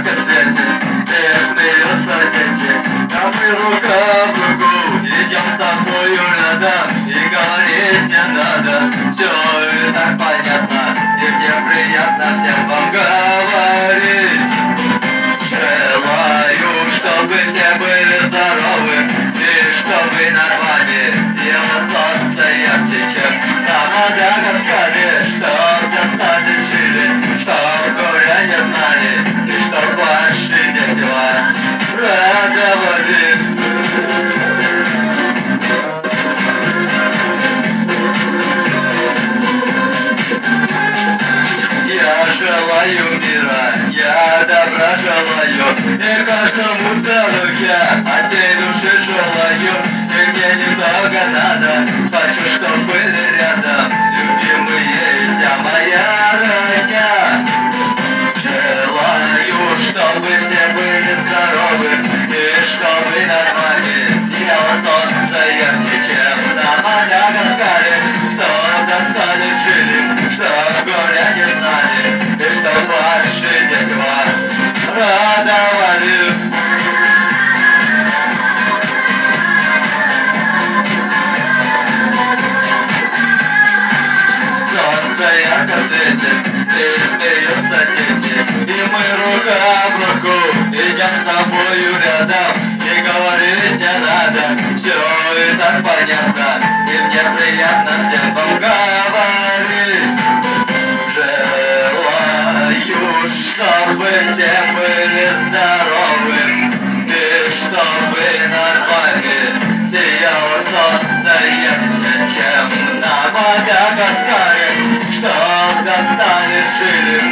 ярко светит И смеются дети А мы рука в руку Идем с тобою рядом И говорить не надо Все и так понятно И мне приятно всем вам говорить Желаю, чтобы все были здоровы И чтобы над вами Село солнце ярче, чем добра желаю И каждому здоровья, от всей души желаю И мне немного надо, хочу, чтоб ярко светит, и смеются дети. И мы рука в руку идем с тобою рядом. И говорить не надо, все и так понятно. И мне приятно всем вам говорить. Желаю, чтобы все были здоровы. И чтобы над вами сияло солнце ярче, чем на Мадагаскаре United City.